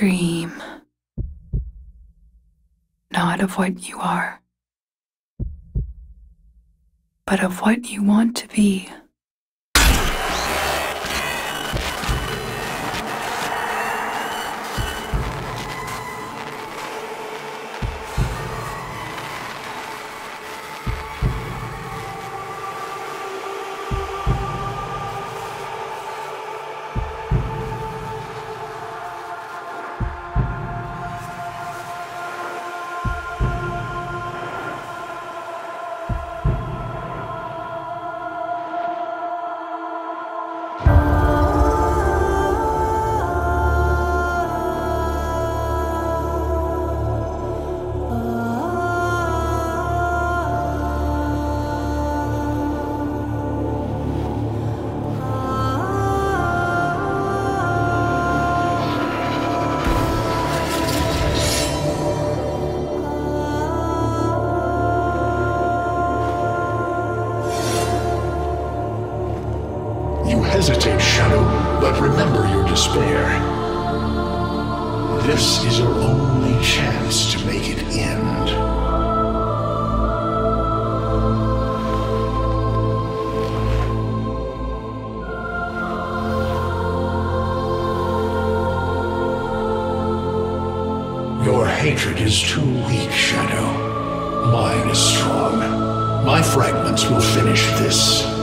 dream, not of what you are, but of what you want to be. You hesitate, Shadow, but remember your despair. This is your only chance to make it end. Your hatred is too weak, Shadow. Mine is strong. My fragments will finish this.